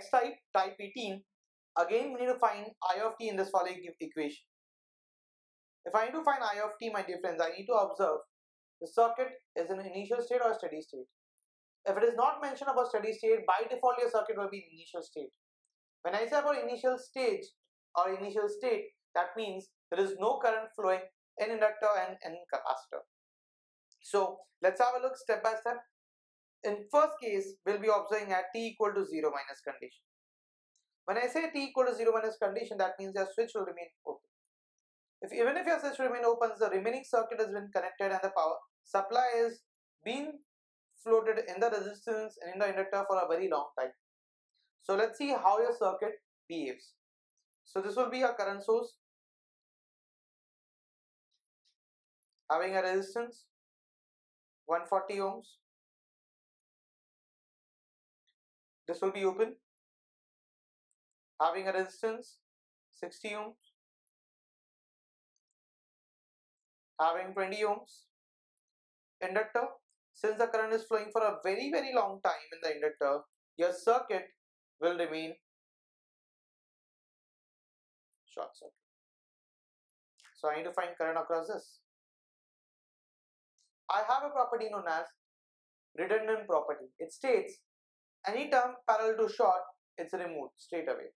next type, type 18, again we need to find I of t in this following equation. If I need to find I of t, my dear friends, I need to observe the circuit is in initial state or steady state. If it is not mentioned about steady state, by default your circuit will be in initial state. When I say about initial stage or initial state, that means there is no current flowing in inductor and in capacitor. So let's have a look step by step. In first case, we'll be observing at t equal to 0 minus condition. When I say t equal to 0 minus condition, that means your switch will remain open. If even if your switch remain open, the remaining circuit has been connected and the power supply is being floated in the resistance and in the inductor for a very long time. So let's see how your circuit behaves. So this will be a current source having a resistance 140 ohms. This will be open. Having a resistance 60 ohms. Having 20 ohms. Inductor. Since the current is flowing for a very very long time in the inductor your circuit will remain short circuit. So I need to find current across this. I have a property known as redundant property. It states any term parallel to short it's removed straight away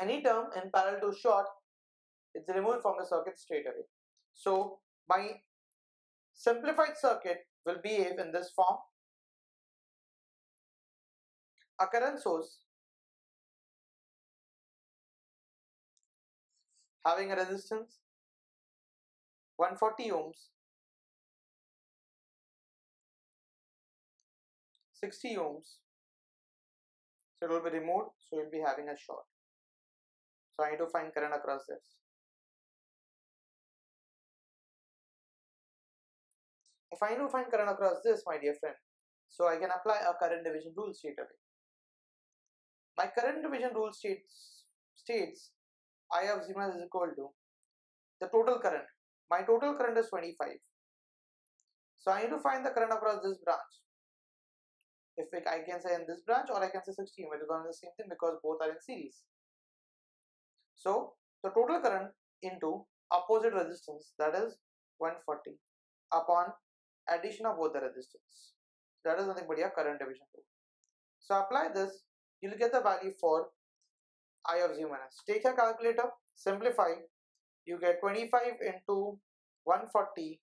any term in parallel to short it's removed from the circuit straight away so my simplified circuit will behave in this form. A current source having a resistance 140 ohms 60 ohms so it will be removed so you'll be having a short so I need to find current across this If I need to find current across this, my dear friend, so I can apply a current division rule straight away. My current division rule states states I of 0 is equal to the total current. My total current is 25. So I need to find the current across this branch. If I can say in this branch or I can say 16, it is one the same thing because both are in series. So the total current into opposite resistance that is 140 upon addition of both the resistance. That is nothing but your current division rule. So apply this, you'll get the value for I of z minus Take a calculator, simplify, you get 25 into 140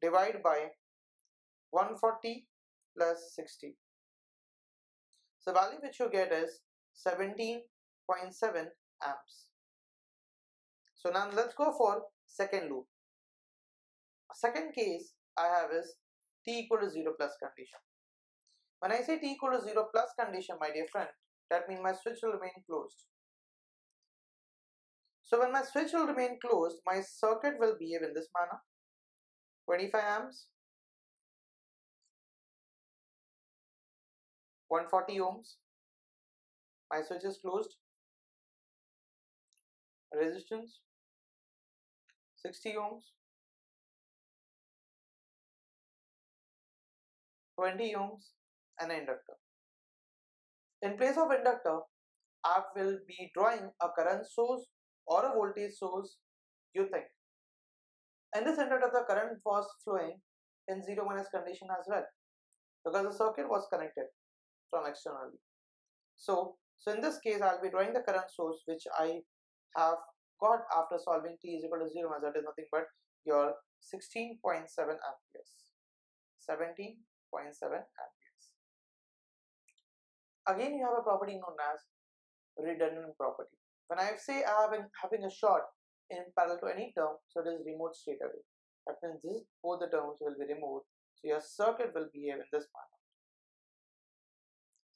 divide by 140 plus 60. So value which you get is 17.7 amps. So now let's go for second loop. Second case, I have is t equal to 0 plus condition. When I say t equal to 0 plus condition, my dear friend, that means my switch will remain closed. So when my switch will remain closed, my circuit will behave in this manner. 25 amps, 140 ohms, my switch is closed, resistance 60 ohms, 20 ohms and an inductor. In place of inductor, I will be drawing a current source or a voltage source you think. In this inductor, the current was flowing in 0 minus condition as well because the circuit was connected from externally. So, so in this case, I'll be drawing the current source which I have got after solving t is equal to 0 as that is nothing but your 16.7 amperes. 17 0.7 amperes. Again, you have a property known as redundant property. When I say I have been having a short in parallel to any term, so it is removed straight away. That means this both the terms will be removed. So your circuit will behave in this manner.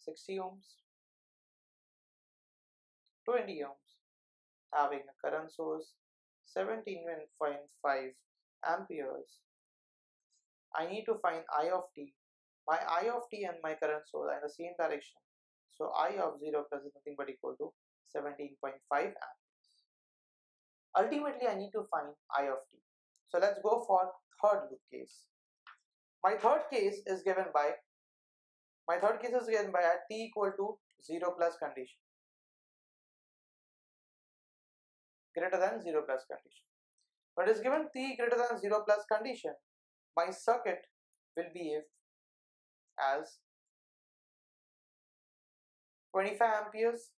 60 ohms, 20 ohms, having a current source 17.5 amperes. I need to find I of t my I of t and my current source are in the same direction. So I of 0 plus is nothing but equal to 17.5 amperes. Ultimately, I need to find I of t. So let's go for third loop case. My third case is given by my third case is given by at t equal to 0 plus condition. Greater than 0 plus condition. But is given t greater than 0 plus condition, my circuit will behave as 25 amperes,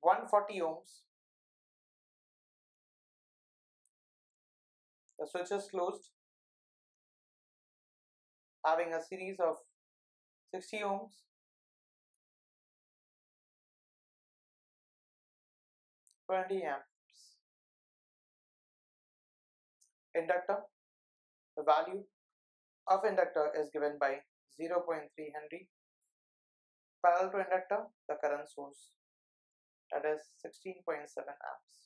140 ohms, the switch is closed, having a series of 60 ohms, 20 amps. Inductor, the value of inductor is given by 0.3 Henry. Parallel to inductor, the current source that is 16.7 amps.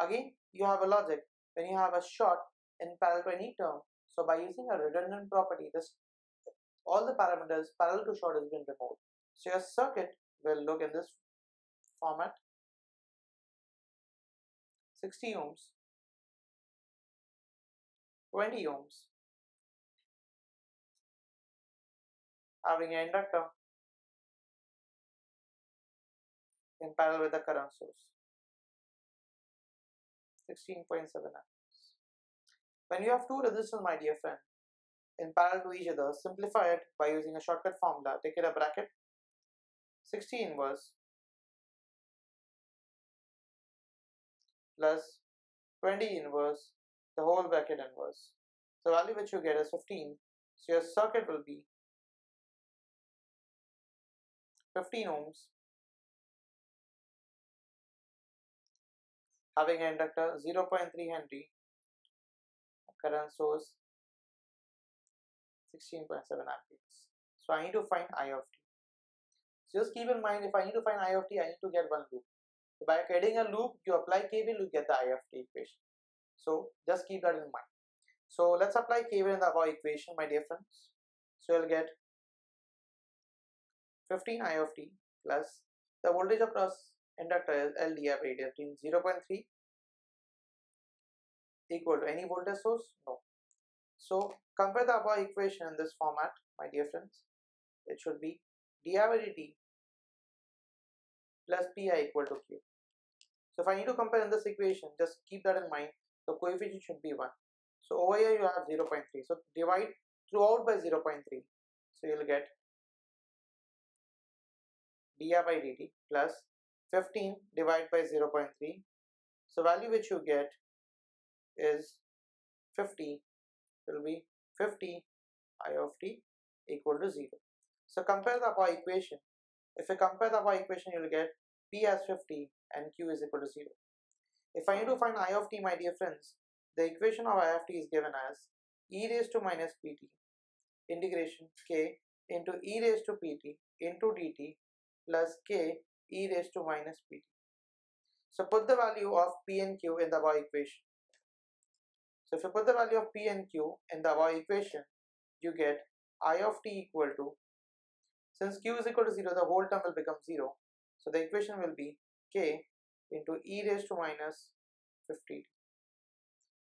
Again, you have a logic when you have a short in parallel to any term. So by using a redundant property, this all the parameters parallel to short has been removed. So your circuit will look in this format 60 ohms, 20 ohms, having an inductor in parallel with the current source 16.7 amps. When you have two resistors, my dear friend, in parallel to each other, simplify it by using a shortcut formula. Take it a bracket 60 inverse plus 20 inverse the whole bracket inverse. The value which you get is 15. So your circuit will be 15 ohms having an inductor 0.3 Henry current source 16.7 amperes. So I need to find I of t. So just keep in mind if I need to find I of t, I need to get one loop. So by adding a loop, you apply KVL, you get the I of t equation. So just keep that in mind. So let's apply KVL in the above equation, my dear friends. So you'll get 15 I of t plus the voltage across inductor is L d by dt 0.3 equal to any voltage source? No. So compare the above equation in this format, my dear friends. It should be di by dt plus pi equal to q. So if I need to compare in this equation, just keep that in mind. The coefficient should be 1. So over here you have 0.3. So divide throughout by 0.3. So you'll get di by dt plus 15 divided by 0.3. So value which you get is 50 will be 50 i of t equal to 0. So compare the above equation. If you compare the above equation, you will get p as 50 and q is equal to 0. If I need to find i of t, my dear friends, the equation of i of t is given as e raised to minus pt integration k into e raised to pt into dt plus k e raised to minus pt. So put the value of p and q in the above equation. So if you put the value of p and q in the above equation, you get i of t equal to, since q is equal to 0, the whole term will become 0. So the equation will be k into e raised to minus 50.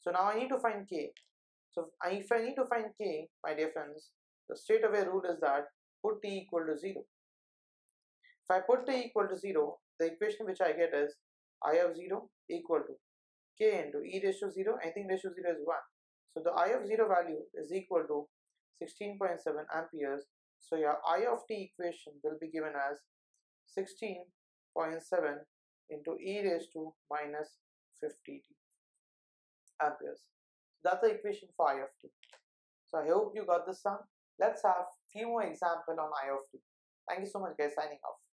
So now I need to find k. So if I need to find k, my dear friends, the straight away rule is that put t equal to 0. If I put t equal to 0, the equation which I get is i of 0 equal to k into e to 0, I think to 0 is 1. So the i of 0 value is equal to 16.7 amperes. So your i of t equation will be given as 16.7 into e raised to minus 50t amperes. That's the equation for I of t. So I hope you got this down. Let's have few more example on I of t. Thank you so much guys signing off.